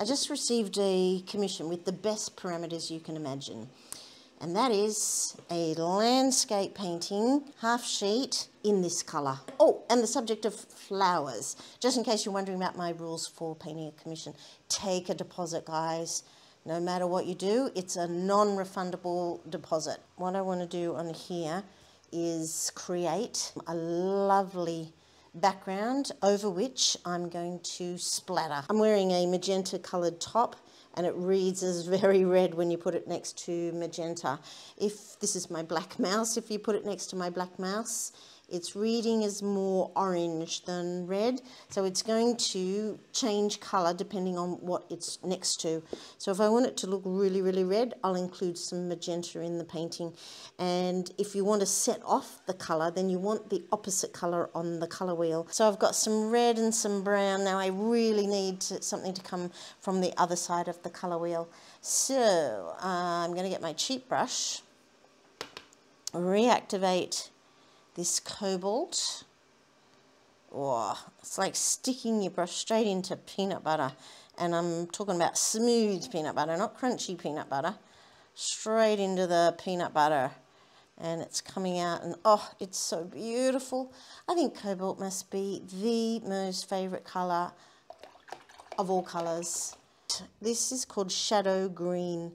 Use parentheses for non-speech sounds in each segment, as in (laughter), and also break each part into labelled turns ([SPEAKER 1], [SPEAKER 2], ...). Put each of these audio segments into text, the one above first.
[SPEAKER 1] I just received a commission with the best parameters you can imagine. And that is a landscape painting, half sheet, in this colour. Oh, and the subject of flowers. Just in case you're wondering about my rules for painting a commission, take a deposit, guys. No matter what you do, it's a non-refundable deposit. What I want to do on here is create a lovely background over which I'm going to splatter. I'm wearing a magenta coloured top and it reads as very red when you put it next to magenta. If this is my black mouse, if you put it next to my black mouse, its reading is more orange than red, so it's going to change colour depending on what it's next to. So if I want it to look really, really red, I'll include some magenta in the painting. And if you want to set off the colour, then you want the opposite colour on the colour wheel. So I've got some red and some brown. Now I really need to, something to come from the other side of the colour wheel. So uh, I'm going to get my cheap brush, reactivate this cobalt. Oh, it's like sticking your brush straight into peanut butter. And I'm talking about smooth peanut butter, not crunchy peanut butter. Straight into the peanut butter. And it's coming out and oh, it's so beautiful. I think cobalt must be the most favourite colour of all colours. This is called shadow green.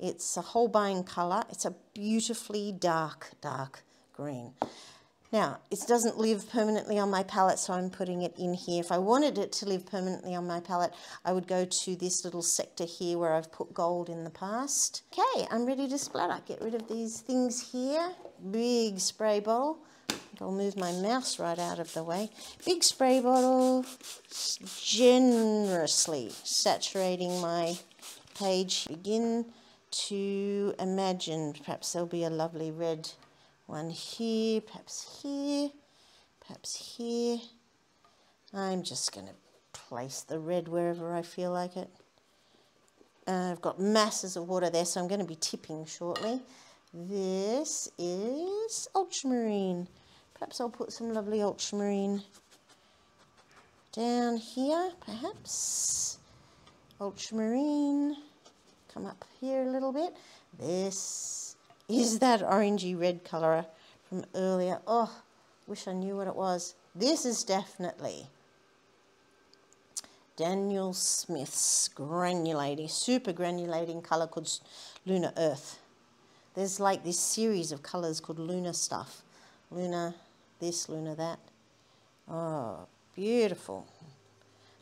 [SPEAKER 1] It's a Holbein colour. It's a beautifully dark, dark green. Now, it doesn't live permanently on my palette, so I'm putting it in here. If I wanted it to live permanently on my palette, I would go to this little sector here where I've put gold in the past. Okay, I'm ready to splatter. Get rid of these things here. Big spray bottle. I'll move my mouse right out of the way. Big spray bottle, generously saturating my page. Begin to imagine, perhaps there'll be a lovely red one here, perhaps here, perhaps here. I'm just going to place the red wherever I feel like it. Uh, I've got masses of water there, so I'm going to be tipping shortly. This is ultramarine. Perhaps I'll put some lovely ultramarine down here, perhaps. Ultramarine. Come up here a little bit. This is that orangey red colour from earlier. Oh, wish I knew what it was. This is definitely Daniel Smith's granulating, super granulating colour called Lunar Earth. There's like this series of colours called Lunar stuff. Lunar this, Lunar that. Oh, beautiful.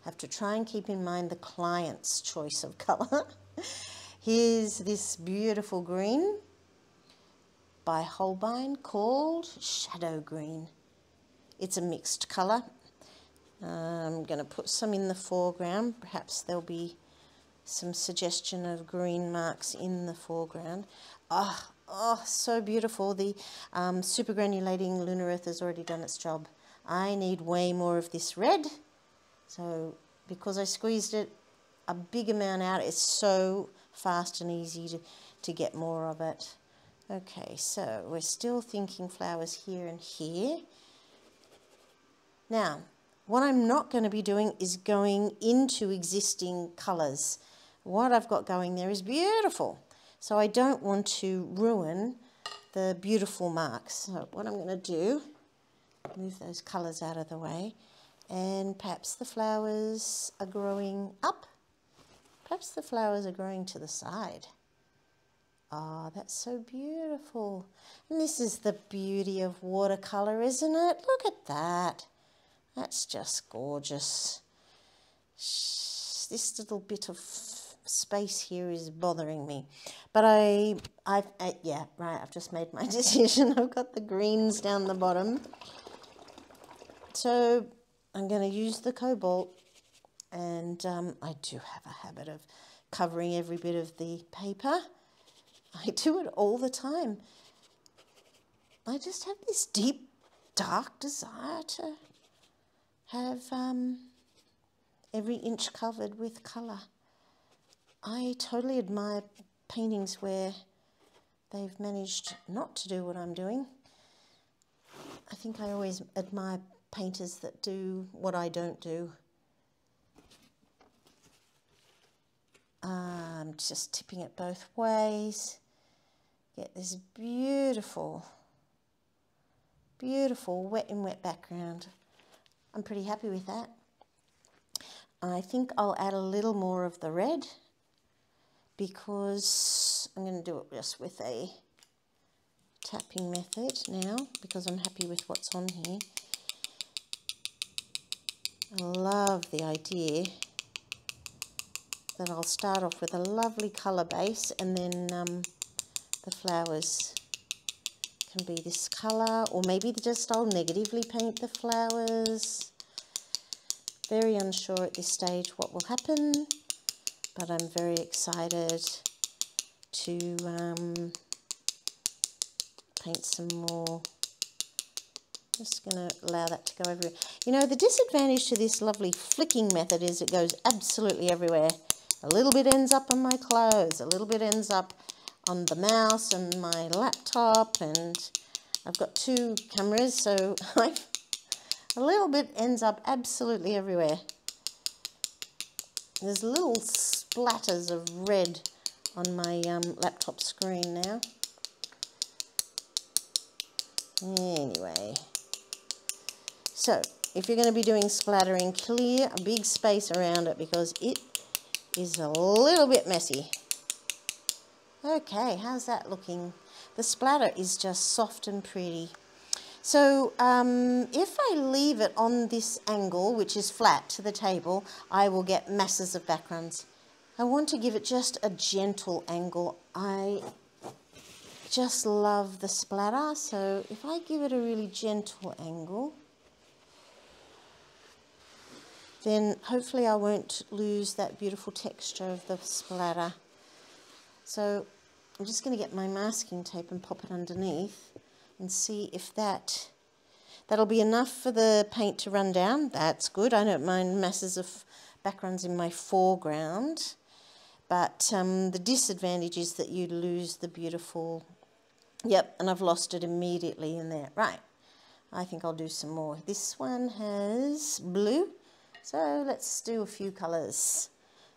[SPEAKER 1] Have to try and keep in mind the client's choice of colour. (laughs) Here's this beautiful green by Holbein called Shadow Green. It's a mixed colour. I'm going to put some in the foreground. Perhaps there'll be some suggestion of green marks in the foreground. Oh, oh so beautiful. The um, super granulating lunar earth has already done its job. I need way more of this red. So because I squeezed it a big amount out, it's so fast and easy to, to get more of it. Okay, so we're still thinking flowers here and here. Now, what I'm not going to be doing is going into existing colours. What I've got going there is beautiful. So I don't want to ruin the beautiful marks. So what I'm going to do, move those colours out of the way, and perhaps the flowers are growing up. Perhaps the flowers are growing to the side. Ah, oh, that's so beautiful. And this is the beauty of watercolour, isn't it? Look at that. That's just gorgeous. This little bit of space here is bothering me. But I, I, I, yeah, right, I've just made my (laughs) decision. I've got the greens down the bottom. So I'm going to use the cobalt. And um, I do have a habit of covering every bit of the paper. I do it all the time. I just have this deep, dark desire to have um, every inch covered with colour. I totally admire paintings where they've managed not to do what I'm doing. I think I always admire painters that do what I don't do. Um, just tipping it both ways. Get this beautiful, beautiful wet and wet background. I'm pretty happy with that. I think I'll add a little more of the red because I'm going to do it just with a tapping method now because I'm happy with what's on here. I love the idea that I'll start off with a lovely colour base and then um, the flowers can be this colour or maybe just I'll negatively paint the flowers. Very unsure at this stage what will happen but I'm very excited to um, paint some more just going to allow that to go everywhere. You know, the disadvantage to this lovely flicking method is it goes absolutely everywhere. A little bit ends up on my clothes, a little bit ends up on the mouse and my laptop, and I've got two cameras, so (laughs) a little bit ends up absolutely everywhere. There's little splatters of red on my um, laptop screen now. Anyway, so if you're going to be doing splattering, clear a big space around it because it is a little bit messy. Okay, how's that looking? The splatter is just soft and pretty. So um, if I leave it on this angle, which is flat to the table, I will get masses of backgrounds. I want to give it just a gentle angle. I just love the splatter, so if I give it a really gentle angle, then hopefully I won't lose that beautiful texture of the splatter. So I'm just going to get my masking tape and pop it underneath and see if that, that'll be enough for the paint to run down. That's good. I don't mind masses of backgrounds in my foreground. But um, the disadvantage is that you lose the beautiful, yep, and I've lost it immediately in there. Right, I think I'll do some more. This one has blue so let's do a few colours.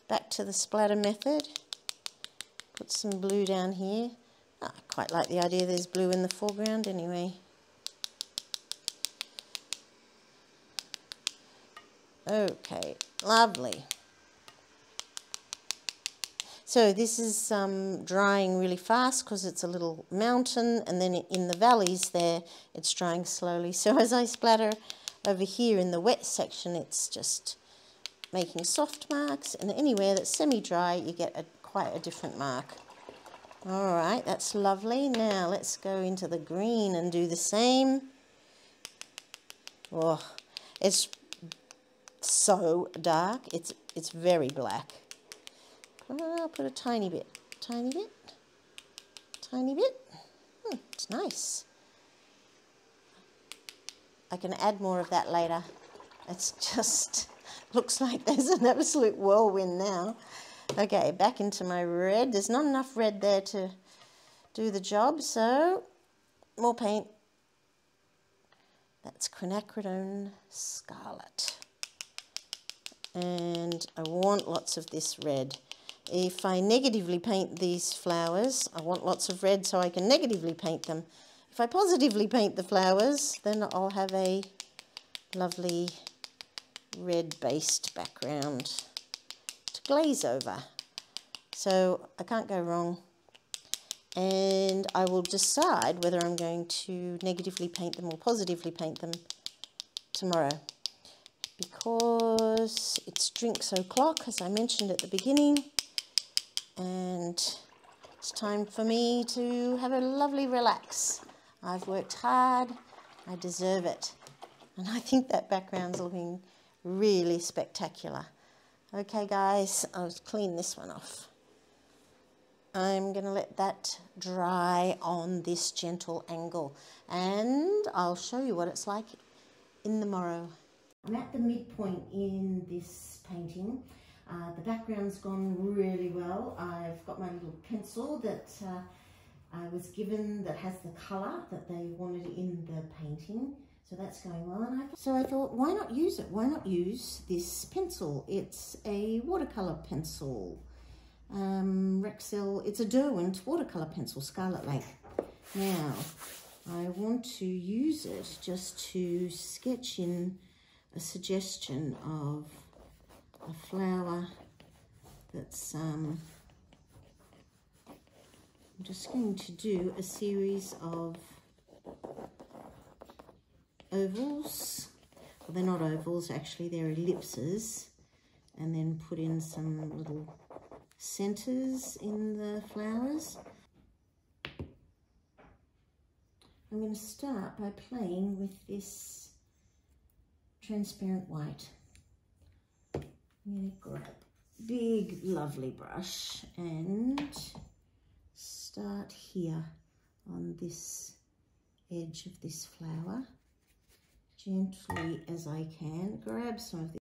[SPEAKER 1] Back to the splatter method. Put some blue down here. Oh, I quite like the idea there's blue in the foreground anyway. Okay, lovely. So this is um, drying really fast because it's a little mountain and then in the valleys there it's drying slowly. (laughs) So as I splatter over here in the wet section, it's just making soft marks, and anywhere that's semi-dry, you get a, quite a different mark. All right, that's lovely. Now let's go into the green and do the same. Oh, it's so dark. It's it's very black. I'll put a tiny bit, tiny bit, tiny bit. Hmm, it's nice. I can add more of that later. It's just, (laughs) looks like there's an absolute whirlwind now. Okay, back into my red. There's not enough red there to do the job, so more paint. That's quinacridone scarlet. And I want lots of this red. If I negatively paint these flowers, I want lots of red so I can negatively paint them. If I positively paint the flowers, then I'll have a lovely red-based background to glaze over. So I can't go wrong. And I will decide whether I'm going to negatively paint them or positively paint them tomorrow. Because it's drinks o'clock, as I mentioned at the beginning. And it's time for me to have a lovely relax. I've worked hard, I deserve it. And I think that background's looking really spectacular. Okay guys, I'll clean this one off. I'm going to let that dry on this gentle angle and I'll show you what it's like in the morrow. I'm at the midpoint in this painting. Uh, the background's gone really well. I've got my little pencil that uh, I was given that has the colour that they wanted in the painting. So that's going well. And I, so I thought, why not use it? Why not use this pencil? It's a watercolour pencil. um, Rexel, it's a Derwent watercolour pencil, Scarlet Lake. Now, I want to use it just to sketch in a suggestion of a flower that's, um, I'm just going to do a series of ovals. Well, they're not ovals, actually, they're ellipses. And then put in some little centers in the flowers. I'm going to start by playing with this transparent white. I'm going to grab a big lovely brush and start here on this edge of this flower gently as I can grab some of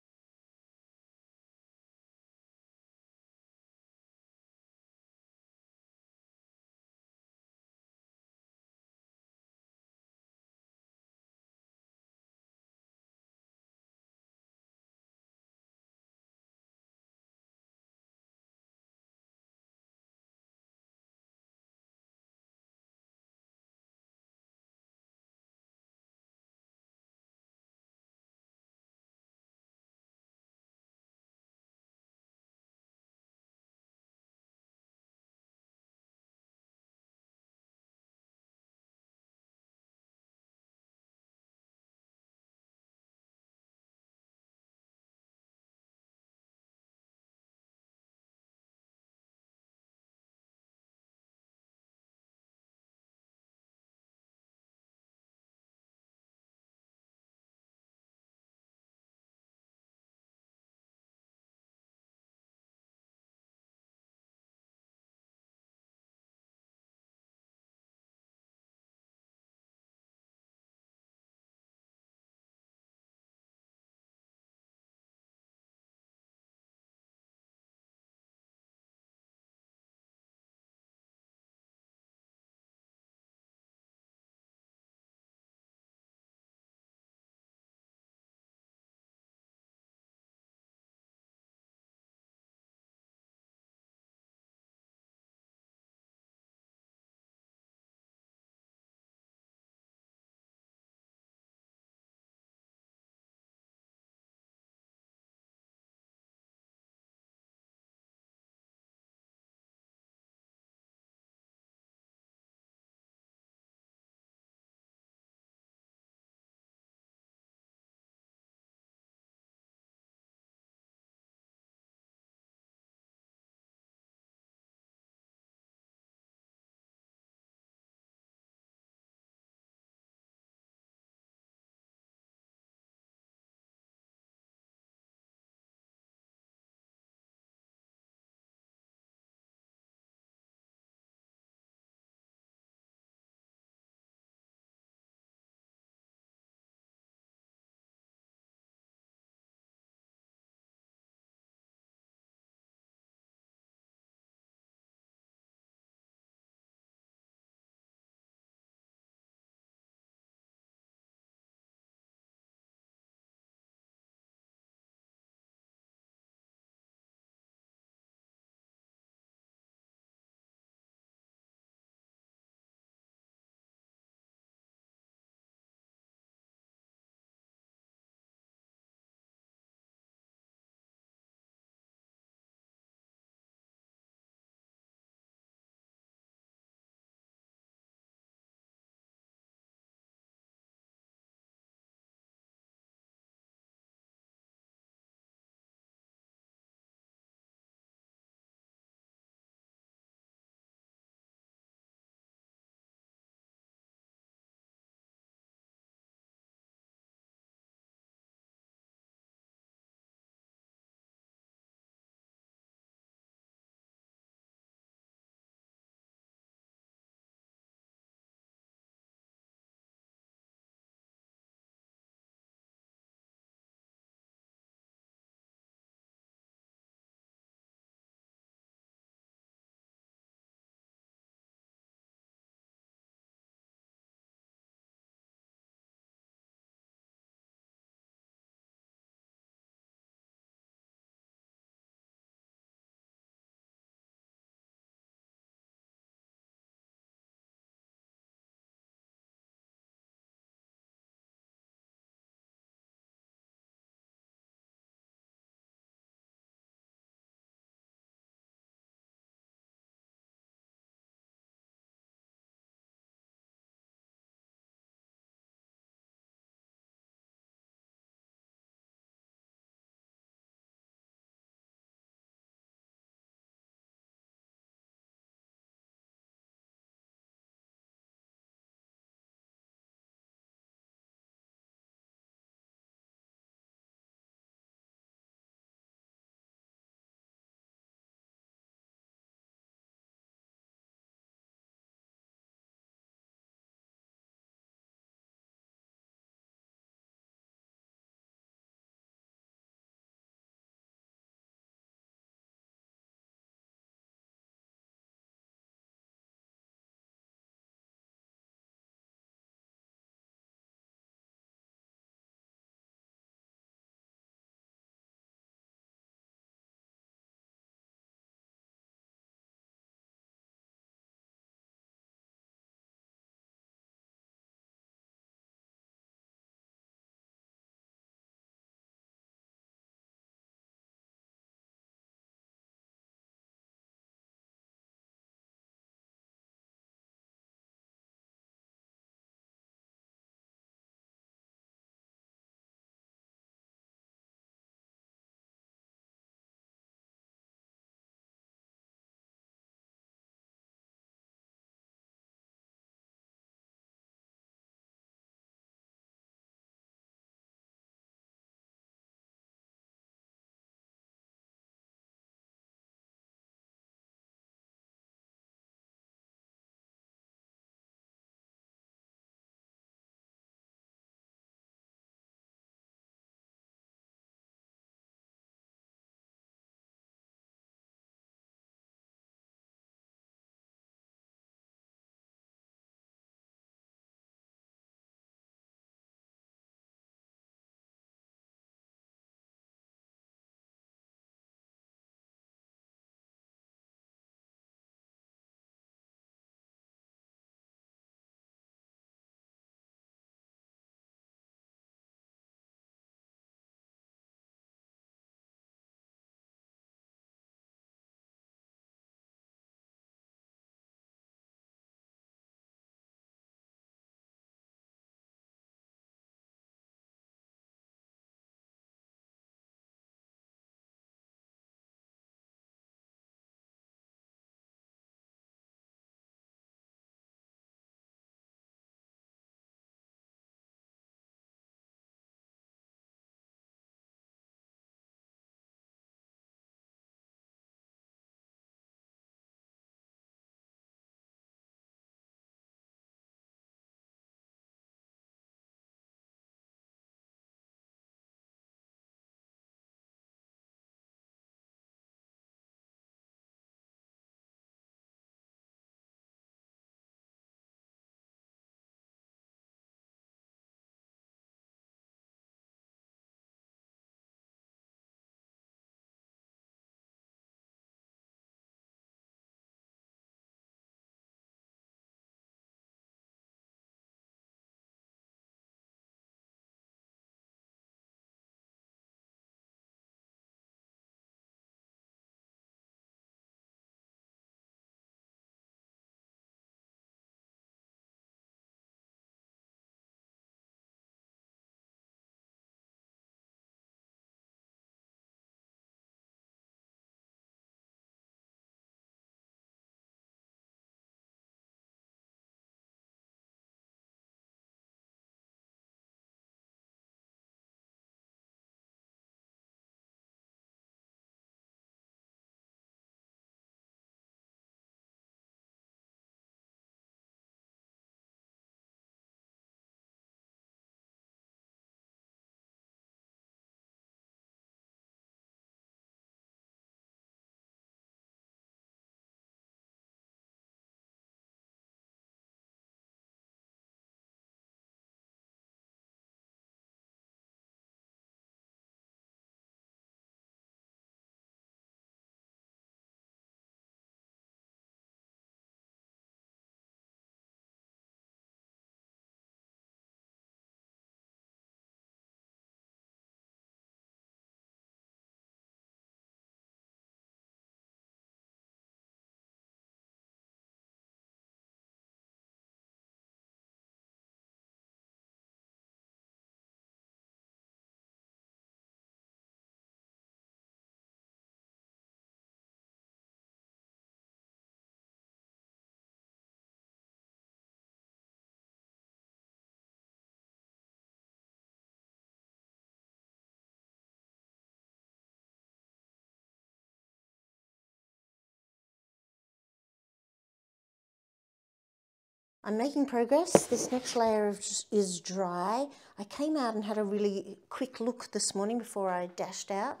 [SPEAKER 1] I'm making progress. This next layer is dry. I came out and had a really quick look this morning before I dashed out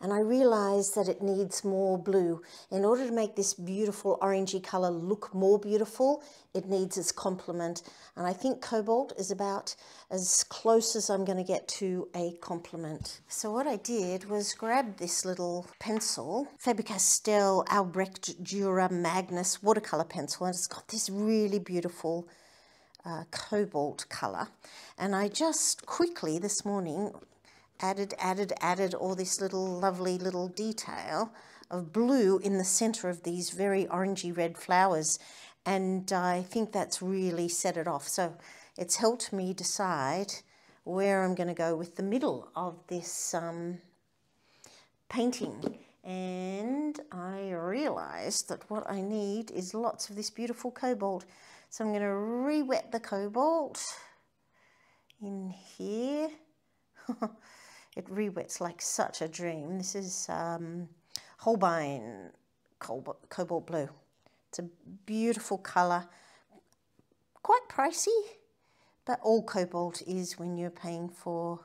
[SPEAKER 1] and I realized that it needs more blue. In order to make this beautiful orangey color look more beautiful, it needs its complement. And I think cobalt is about as close as I'm gonna get to a complement. So what I did was grab this little pencil, Faber-Castell Albrecht Dürer Magnus watercolor pencil, and it's got this really beautiful uh, cobalt color. And I just quickly this morning added, added, added all this little lovely little detail of blue in the center of these very orangey red flowers. And I think that's really set it off. So it's helped me decide where I'm going to go with the middle of this um, painting. And I realized that what I need is lots of this beautiful cobalt. So I'm going to re-wet the cobalt in here. (laughs) It re-wets like such a dream. This is um, Holbein Cobalt, Cobalt Blue. It's a beautiful colour, quite pricey, but all cobalt is when you're paying for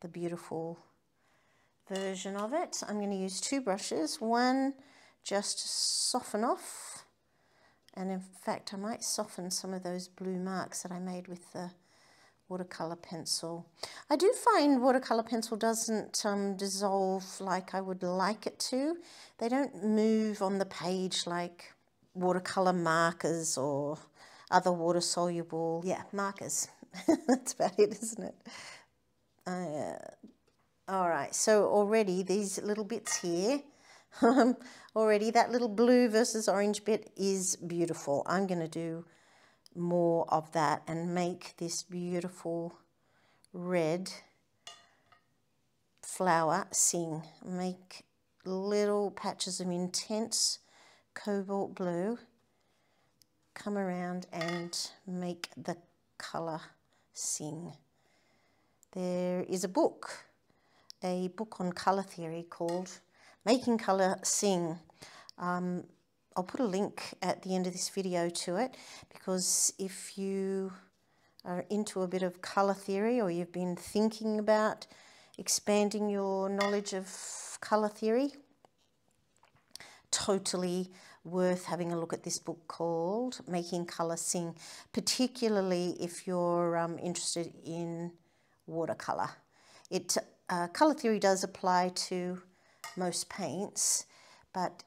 [SPEAKER 1] the beautiful version of it. I'm going to use two brushes, one just to soften off, and in fact I might soften some of those blue marks that I made with the watercolor pencil. I do find watercolor pencil doesn't um, dissolve like I would like it to. They don't move on the page like watercolor markers or other water soluble, yeah, markers. (laughs) That's about it, isn't it? Uh, all right, so already these little bits here, (laughs) already that little blue versus orange bit is beautiful. I'm going to do more of that and make this beautiful red flower sing. Make little patches of intense cobalt blue come around and make the colour sing. There is a book, a book on colour theory called Making Colour Sing. Um, I'll put a link at the end of this video to it because if you are into a bit of colour theory or you've been thinking about expanding your knowledge of colour theory, totally worth having a look at this book called Making Colour Sing, particularly if you're um, interested in watercolour. It uh, Colour theory does apply to most paints, but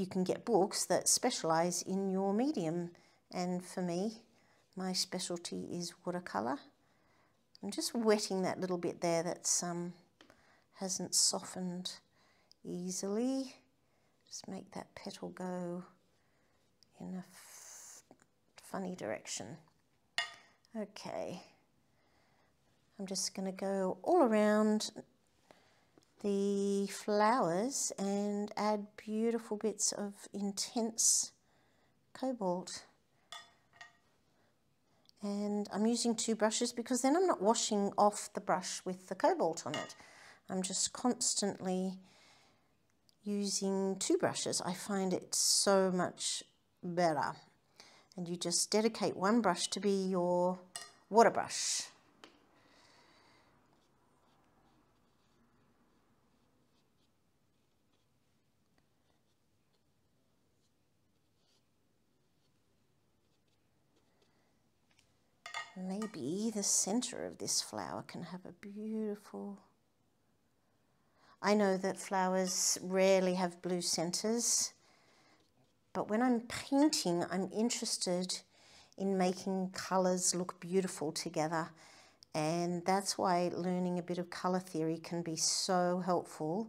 [SPEAKER 1] you can get books that specialise in your medium. And for me, my specialty is watercolour. I'm just wetting that little bit there that's um, hasn't softened easily. Just make that petal go in a funny direction. Okay, I'm just going to go all around the flowers and add beautiful bits of intense cobalt. And I'm using two brushes because then I'm not washing off the brush with the cobalt on it. I'm just constantly using two brushes. I find it so much better. And you just dedicate one brush to be your water brush. Maybe the center of this flower can have a beautiful... I know that flowers rarely have blue centers, but when I'm painting, I'm interested in making colors look beautiful together. And that's why learning a bit of color theory can be so helpful.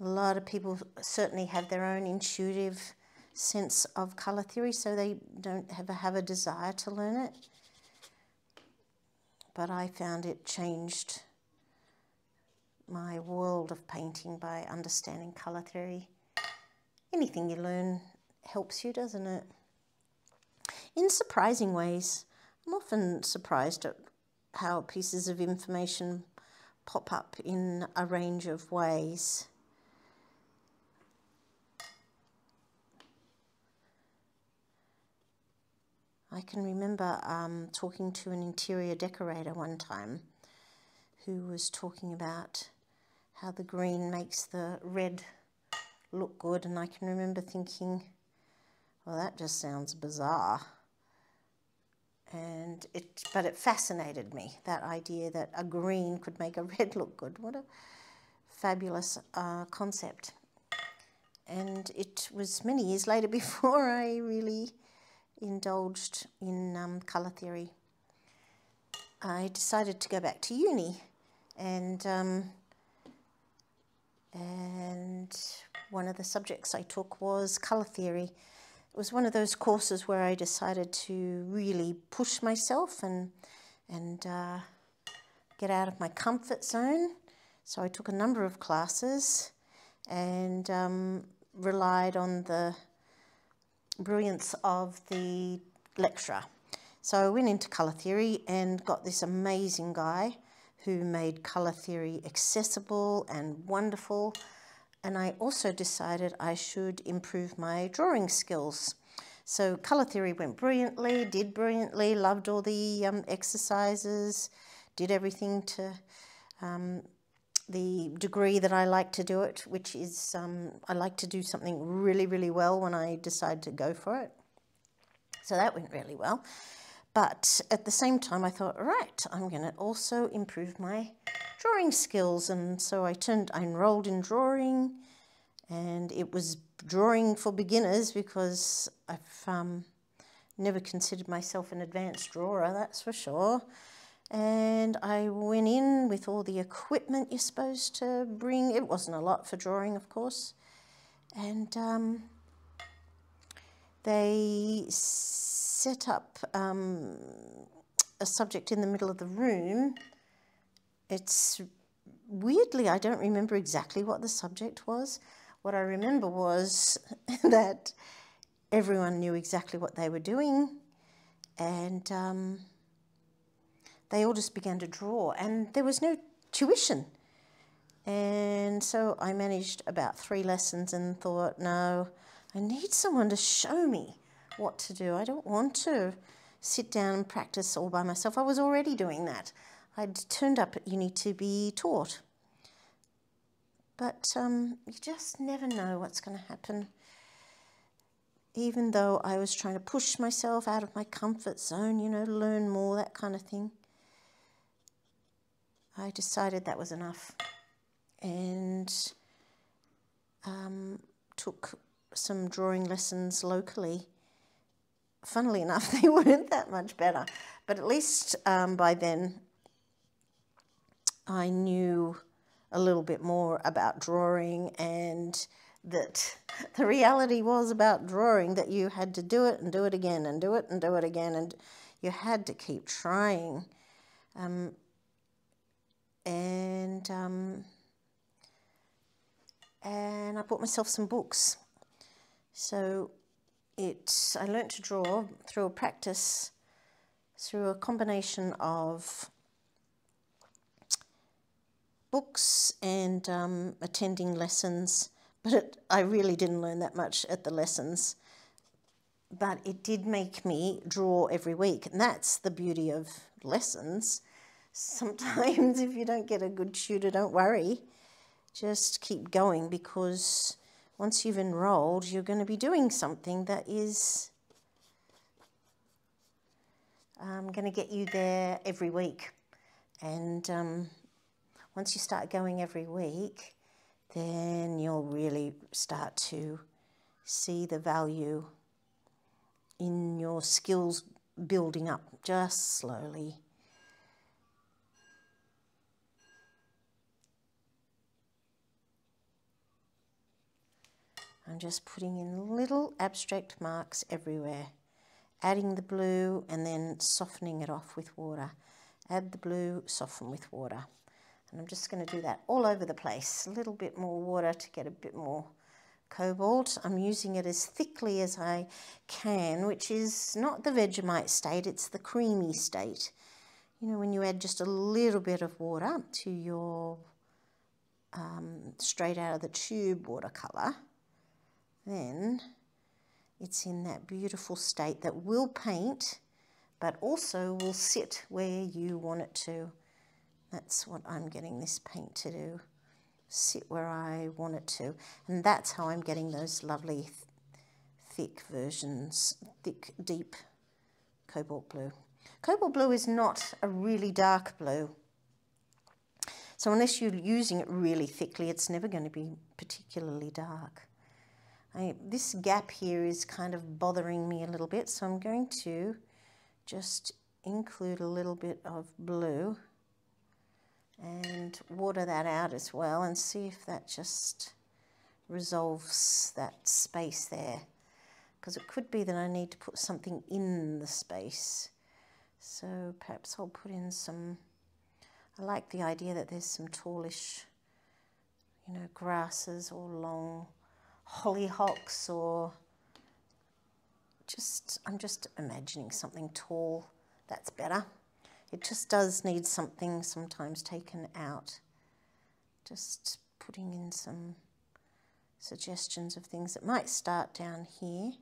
[SPEAKER 1] A lot of people certainly have their own intuitive sense of colour theory, so they don't a, have a desire to learn it. But I found it changed my world of painting by understanding colour theory. Anything you learn helps you, doesn't it? In surprising ways. I'm often surprised at how pieces of information pop up in a range of ways. I can remember um, talking to an interior decorator one time who was talking about how the green makes the red look good and I can remember thinking well that just sounds bizarre. And it but it fascinated me that idea that a green could make a (laughs) red look good. What a fabulous uh, concept. And it was many years later (laughs) before I really indulged in um, colour theory. I decided to go back to uni and um, and one of the subjects I took was colour theory. It was one of those courses where I decided to really push myself and and uh, get out of my comfort zone. So I took a number of classes and um, relied on the brilliance of the lecturer. So I went into colour theory and got this amazing guy who made colour theory accessible and wonderful. And I also decided I should improve my drawing skills. So colour theory went brilliantly, did brilliantly, loved all the um, exercises, did everything to um, the degree that I like to do it, which is um, I like to do something really, really well when I decide to go for it. So that went really well. But at the same time, I thought, right, I'm going to also improve my drawing skills. And so I turned, I enrolled in drawing, and it was drawing for beginners because I've um, never considered myself an advanced drawer, that's for sure. And I went in with all the equipment you're supposed to bring. It wasn't a lot for drawing, of course. And um, they set up um, a subject in the middle of the room. It's weirdly, I don't remember exactly what the subject was. What I remember was (laughs) that everyone knew exactly what they were doing, and um, they all just began to draw, and there was no tuition. And so I managed about three lessons and thought, no, I need someone to show me what to do. I don't want to sit down and practice all by myself. I was already doing that. I'd turned up at uni to be taught. But um, you just never know what's going to happen. Even though I was trying to push myself out of my comfort zone, you know, learn more, that kind of thing. I decided that was enough and um, took some drawing lessons locally. Funnily enough, (laughs) they weren't that much better, but at least um, by then I knew a little bit more about drawing and that (laughs) the reality was about drawing that you had to do it and do it again and do it and do it again and you had to keep trying. Um, and um, and I bought myself some books. So it I learned to draw through a practice through a combination of books and um, attending lessons, but it, I really didn't learn that much at the lessons. But it did make me draw every week, and that's the beauty of lessons sometimes (laughs) if you don't get a good tutor, don't worry. Just keep going because once you've enrolled, you're going to be doing something that is um, going to get you there every week. And um, once you start going every week, then you'll really start to see the value in your skills building up just slowly. I'm just putting in little abstract marks everywhere, adding the blue and then softening it off with water. Add the blue, soften with water. And I'm just going to do that all over the place. A little bit more water to get a bit more cobalt. I'm using it as thickly as I can, which is not the Vegemite state, it's the creamy state. You know, when you add just a little bit of water to your um, straight out of the tube watercolour, then it's in that beautiful state that will paint but also will sit where you want it to. That's what I'm getting this paint to do, sit where I want it to. And that's how I'm getting those lovely th thick versions, thick, deep cobalt blue. Cobalt blue is not a really dark blue. So unless you're using it really thickly, it's never going to be particularly dark. I, this gap here is kind of bothering me a little bit, so I'm going to just include a little bit of blue and water that out as well and see if that just resolves that space there. Because it could be that I need to put something in the space. So perhaps I'll put in some I like the idea that there's some tallish you know grasses or long hollyhocks or just I'm just imagining something tall that's better it just does need something sometimes taken out. Just putting in some suggestions of things that might start down here.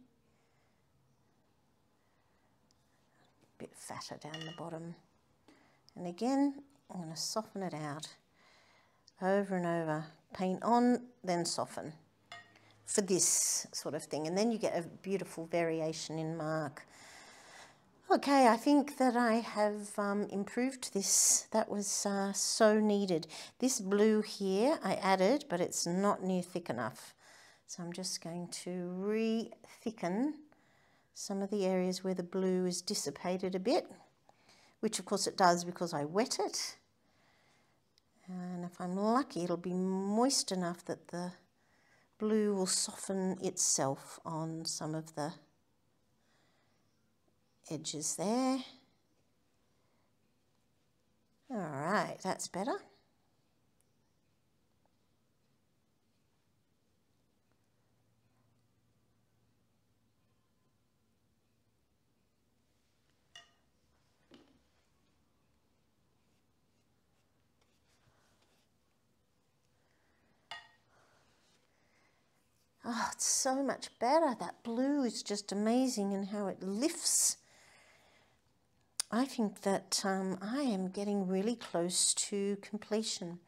[SPEAKER 1] A bit fatter down the bottom. And again, I'm going to soften it out over and over. Paint on, then soften for this sort of thing. And then you get a beautiful variation in mark. Okay, I think that I have um, improved this. That was uh, so needed. This blue here I added, but it's not near thick enough. So I'm just going to re-thicken some of the areas where the blue is dissipated a bit, which of course it does because I wet it. And if I'm lucky, it'll be moist enough that the blue will soften itself on some of the edges there. All right, that's better. Oh, it's so much better. That blue is just amazing and how it lifts I think that um, I am getting really close to completion.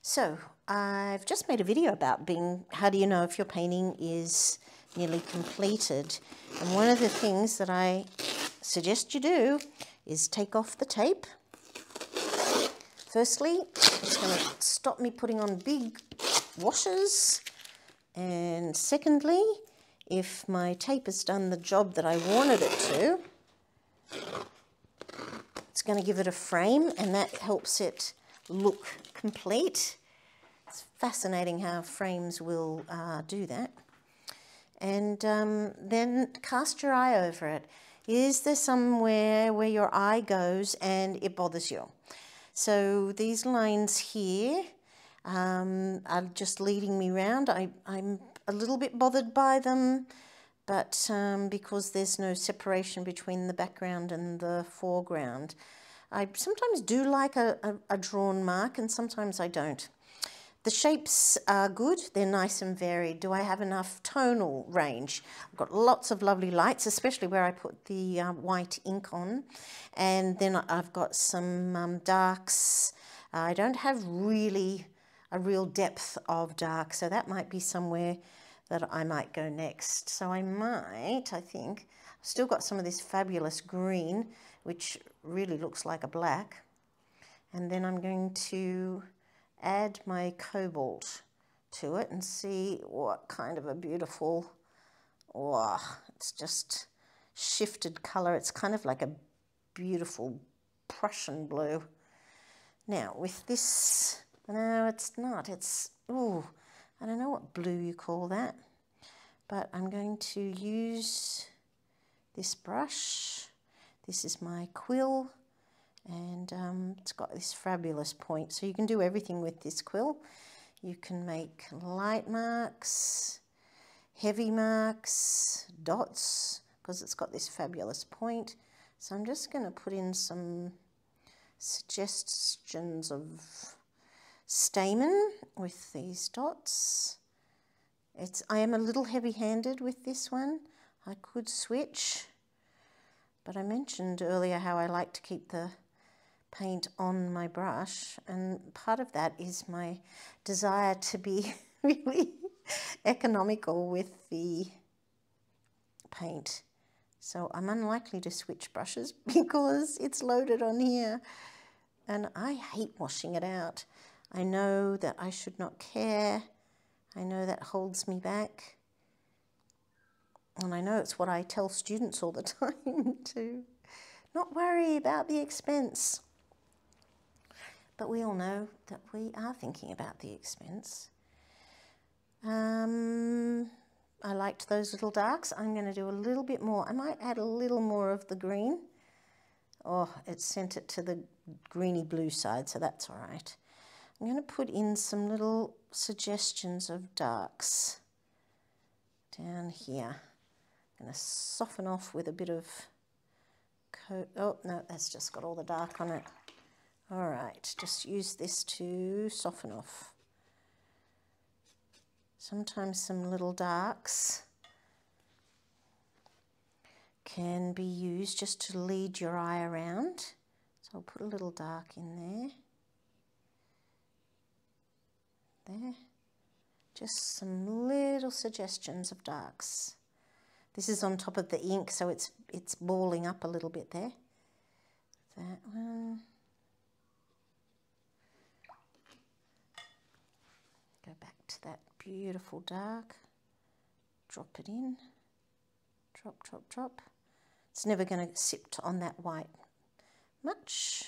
[SPEAKER 1] So I've just made a video about being, how do you know if your painting is nearly completed? And one of the things that I suggest you do is take off the tape. Firstly, it's going to stop me putting on big washes. And secondly, if my tape has done the job that I wanted it to, it's going to give it a frame and that helps it look complete. It's fascinating how frames will uh, do that. And um, then cast your eye over it. Is there somewhere where your eye goes and it bothers you? So these lines here um, are just leading me round. I'm a little bit bothered by them, but um, because there's no separation between the background and the foreground, I sometimes do like a, a, a drawn mark and sometimes I don't. The shapes are good, they're nice and varied. Do I have enough tonal range? I've got lots of lovely lights, especially where I put the uh, white ink on. And then I've got some um, darks. I don't have really a real depth of dark, so that might be somewhere that I might go next. So I might, I think, still got some of this fabulous green, which really looks like a black. And then I'm going to add my cobalt to it and see what kind of a beautiful, oh, it's just shifted color. It's kind of like a beautiful Prussian blue. Now with this, no, it's not. It's, oh, I don't know what blue you call that, but I'm going to use this brush this is my quill and um, it's got this fabulous point. So you can do everything with this quill. You can make light marks, heavy marks, dots, because it's got this fabulous point. So I'm just going to put in some suggestions of stamen with these dots. It's I am a little heavy-handed with this one. I could switch But I mentioned earlier how I like to keep the paint on my brush and part of that is my desire to be (laughs) really economical with the paint. So I'm unlikely to switch brushes (laughs) because it's loaded on here and I hate washing it out. I know that I should not care. I know that holds me back. And I know it's what I tell students all the (laughs) time to not worry about the expense. But we all know that we are thinking about the expense. Um, I liked those little darks. I'm going to do a little bit more. I might add a little more of the green. Oh, it sent it to the greeny blue side, so that's all right. I'm going to put in some little suggestions of darks down here. I'm going to soften off with a bit of coat. Oh, no, that's just got all the dark on it. All right, just use this to soften off. Sometimes some little darks can be used just to lead your eye around. So I'll put a little dark in there. There. Just some little suggestions of darks. This is on top of the ink, so it's it's balling up a little bit there. That one. Go back to that beautiful dark. Drop it in. Drop, drop, drop. It's never going to sit on that white much.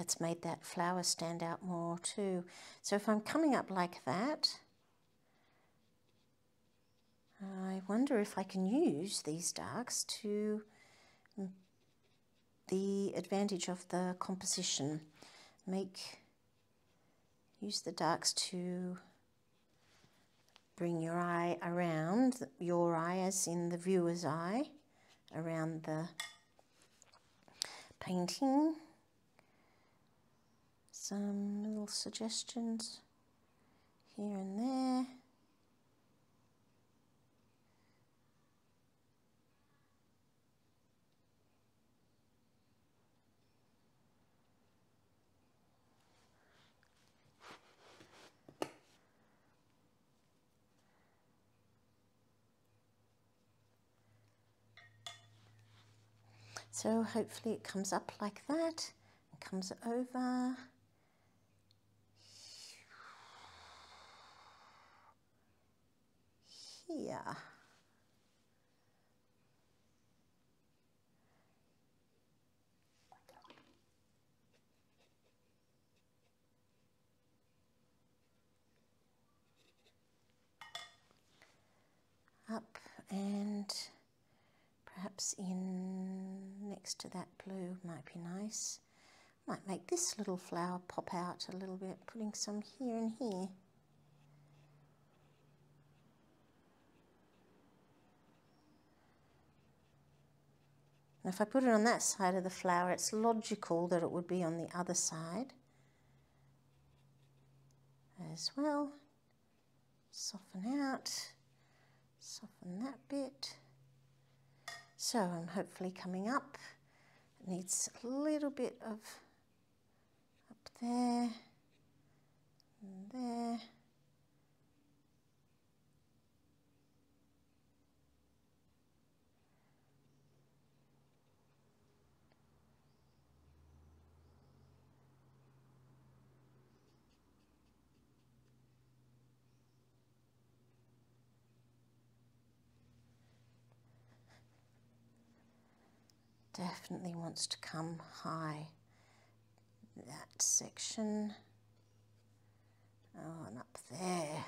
[SPEAKER 1] That's made that flower stand out more too. So if I'm coming up like that, I wonder if I can use these darks to the advantage of the composition. Make use the darks to bring your eye around, your eye as in the viewer's eye, around the painting. Some little suggestions here and there. So hopefully it comes up like that, and comes over. Here. Up and perhaps in next to that blue might be nice. Might make this little flower pop out a little bit, putting some here and here. And if I put it on that side of the flower, it's logical that it would be on the other side as well. Soften out, soften that bit. So I'm hopefully coming up. It needs a little bit of up there and there. Definitely wants to come high. That section. Oh, and up there.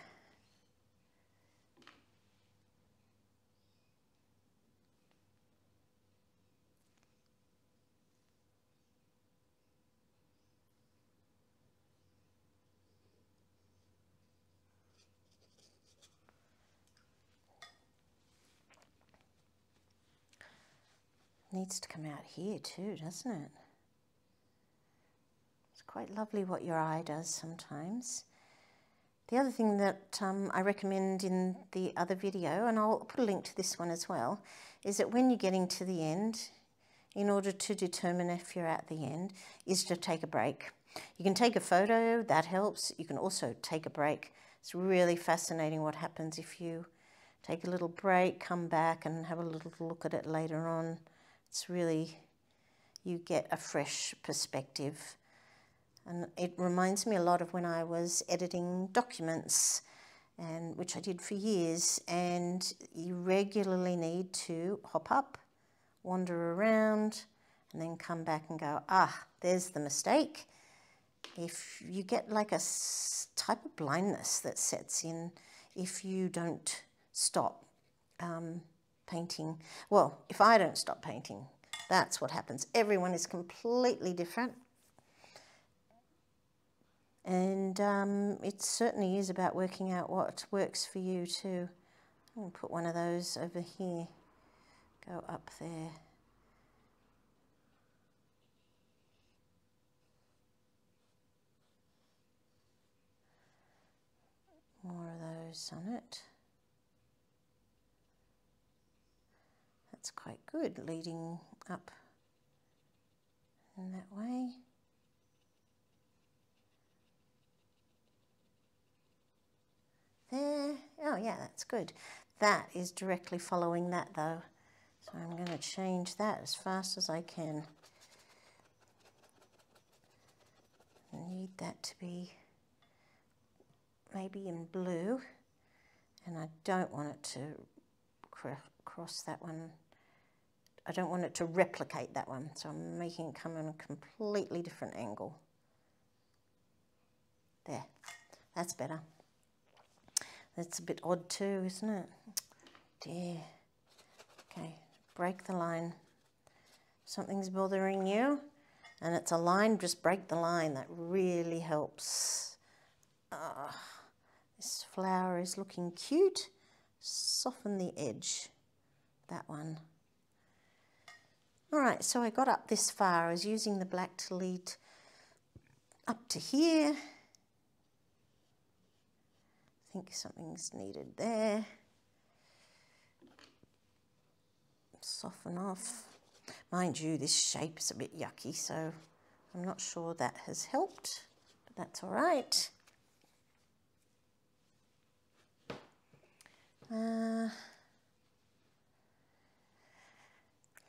[SPEAKER 1] Needs to come out here too, doesn't it? It's quite lovely what your eye does sometimes. The other thing that um, I recommend in the other video, and I'll put a link to this one as well, is that when you're getting to the end, in order to determine if you're at the end, is to take a break. You can take a photo, that helps. You can also take a break. It's really fascinating what happens if you take a little break, come back and have a little look at it later on. It's really, you get a fresh perspective. And it reminds me a lot of when I was editing documents, and which I did for years. And you regularly need to hop up, wander around, and then come back and go, ah, there's the mistake. If you get like a type of blindness that sets in if you don't stop um, painting. Well, if I don't stop painting, that's what happens. Everyone is completely different. And um, it certainly is about working out what works for you too. I'm going to put one of those over here, go up there. More of those on it. That's quite good, leading up in that way. There, oh yeah, that's good. That is directly following that though. So I'm going to change that as fast as I can. I need that to be maybe in blue and I don't want it to cross that one I don't want it to replicate that one, so I'm making it come in a completely different angle. There, that's better. That's a bit odd too, isn't it? Dear. Okay, break the line. Something's bothering you and it's a line, just break the line. That really helps. Uh, this flower is looking cute. Soften the edge. That one. All right, so I got up this far. I was using the black to lead up to here. I think something's needed there. Soften off. Mind you, this shape is a bit yucky, so I'm not sure that has helped, but that's all right. Uh,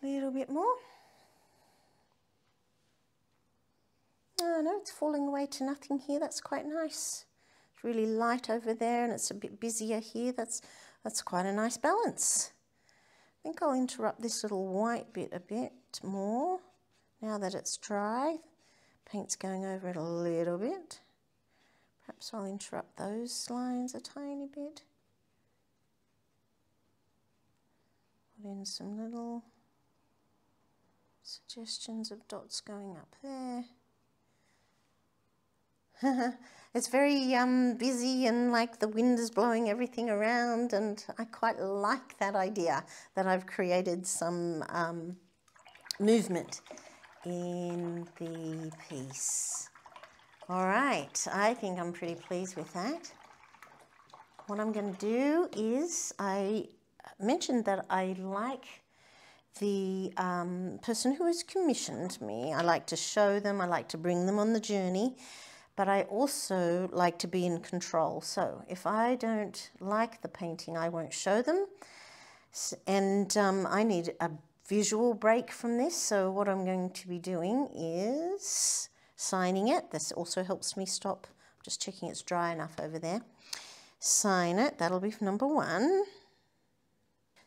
[SPEAKER 1] A little bit more. Oh no, it's falling away to nothing here. That's quite nice. It's really light over there and it's a bit busier here. That's, that's quite a nice balance. I think I'll interrupt this little white bit a bit more now that it's dry. Paint's going over it a little bit. Perhaps I'll interrupt those lines a tiny bit. Put in some little Suggestions of dots going up there. (laughs) it's very um, busy and like the wind is blowing everything around and I quite like that idea that I've created some um, movement in the piece. All right, I think I'm pretty pleased with that. What I'm going to do is I mentioned that I like the um, person who has commissioned me. I like to show them, I like to bring them on the journey, but I also like to be in control. So if I don't like the painting, I won't show them. And um, I need a visual break from this. So what I'm going to be doing is signing it. This also helps me stop. just checking it's dry enough over there. Sign it. That'll be number one.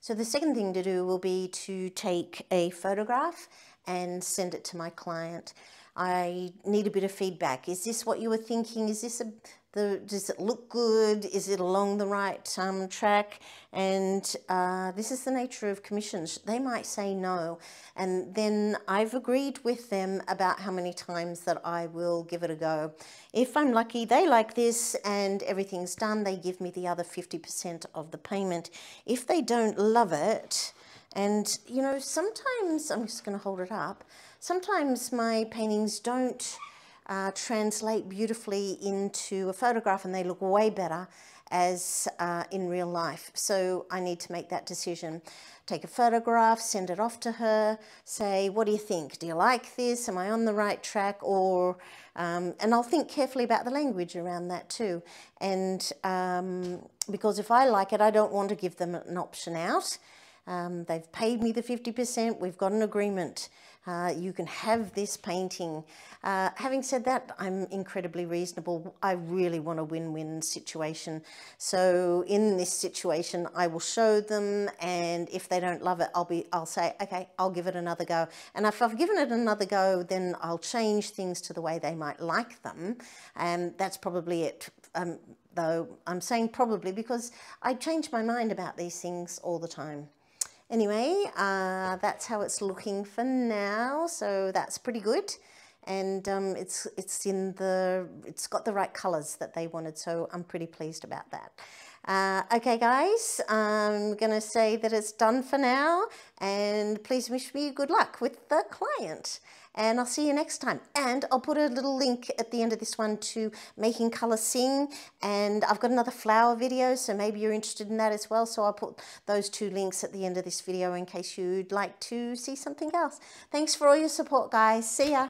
[SPEAKER 1] So the second thing to do will be to take a photograph and send it to my client. I need a bit of feedback. Is this what you were thinking? Is this a, the, does it look good? Is it along the right um, track? And uh, this is the nature of commissions. They might say no. And then I've agreed with them about how many times that I will give it a go. If I'm lucky, they like this and everything's done, they give me the other 50% of the payment. If they don't love it, and you know, sometimes, I'm just going to hold it up, sometimes my paintings don't uh, translate beautifully into a photograph and they look way better as uh, in real life. So I need to make that decision. Take a photograph, send it off to her, say, what do you think? Do you like this? Am I on the right track? Or, um, and I'll think carefully about the language around that too. And um, because if I like it, I don't want to give them an option out. Um, they've paid me the 50%, we've got an agreement. Uh, you can have this painting. Uh, having said that, I'm incredibly reasonable. I really want a win-win situation. So in this situation, I will show them, and if they don't love it, I'll be, I'll say, okay, I'll give it another go. And if I've given it another go, then I'll change things to the way they might like them, and that's probably it. Um, though I'm saying probably because I change my mind about these things all the time. Anyway, uh, that's how it's looking for now. So that's pretty good. And um, it's, it's in the, it's got the right colors that they wanted. So I'm pretty pleased about that. Uh, okay guys, I'm going to say that it's done for now and please wish me good luck with the client and I'll see you next time. And I'll put a little link at the end of this one to Making Colour Sing and I've got another flower video so maybe you're interested in that as well so I'll put those two links at the end of this video in case you'd like to see something else. Thanks for all your support guys. See ya.